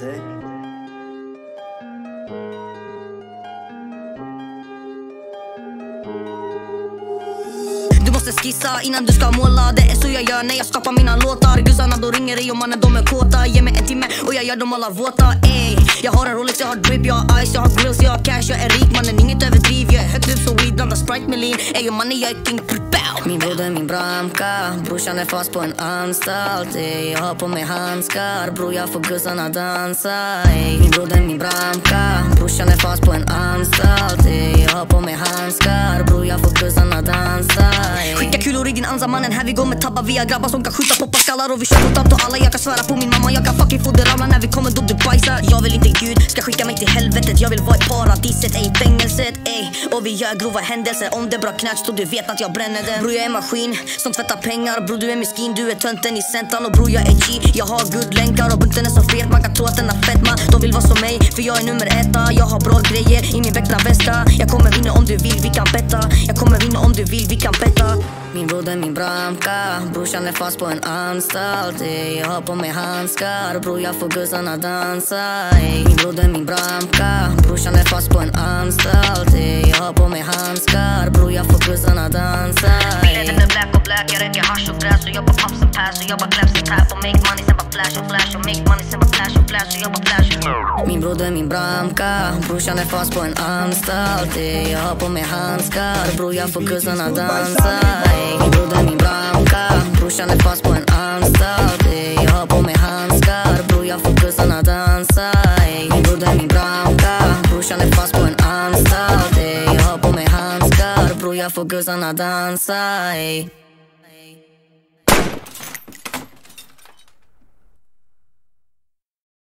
dig. Du måste skissa innan du ska måla. Det är så jag gör när jag skapar mina låtar. Gussarna då ringer dig och mannen de är kåta. Ge mig en timme och jag gör dem alla våta. Ey. Jag har en Rolex, jag har drip, jag har ice, jag har grills, jag har cash. Jag är rik mannen, inget överdriv. Jag är högt upp som med lean. Ey mannen jag är king, bow. Min broder, min bramka Brorsan är fast på en anstalt. Ey. Jag har på mig handskar. Bror jag får gussarna dansa. Ey. Min broder, min bramka Brorsan är fast på en anstalt. Ey. Jag har på mig handskar. Bror jag får gussarna dansa. Ey. Skicka kulor i din ansa mannen. Här vi går med tabba. Vi har grabbar som kan skjuta poppaskallar Och vi kör mot allt och alla Jag kan svära på min mamma. Jag kan fucking få det ramla när Gud ska skicka mig till helvetet. Jag vill vara i paradiset, ej fängelset ey. Och vi gör grova händelser. Om det bra knatch då du vet att jag bränner den Bror jag är maskin som tvättar pengar. Bror du är miskin, du är tönten i centran Och bror jag är G, jag har guldlänkar Och bunten är så fet, man kan tro att den har fetma De vill vara som mig, för jag är nummer etta. Jag har bra grejer i min väckna väska. Jag kommer vinna om du vill, vi kan betta Jag kommer vinna om du vill, vi kan betta min broder, min bramka Brorsan är fast på en anstalt ey. Jag har på mig handskar Bror jag får gussarna dansa ey. Min broder, min bramka Brorsan är fast på en anstalt ey. Jag har på mig handskar Bror jag får gussarna dansa ey. Den är black och black, jag röker hasch och jobbar pops och pass och jobbar claps och tap och make money sen bara flash och flash och make money sen bara flash och flash och jobbar flash Min broder, min bramka Brorsan är fast på en anstalt ey. Jag har på mig handskar Bror jag får gussarna dansa ey. Min broder, min bramka Brorsan är fast på en anstalt ey. Jag har på mig handskar Bror jag får gussarna dansa ey. Min broder, min bramka Brorsan är fast på en anstalt ey. Jag har på mig handskar Bror jag får gussarna dansa ey.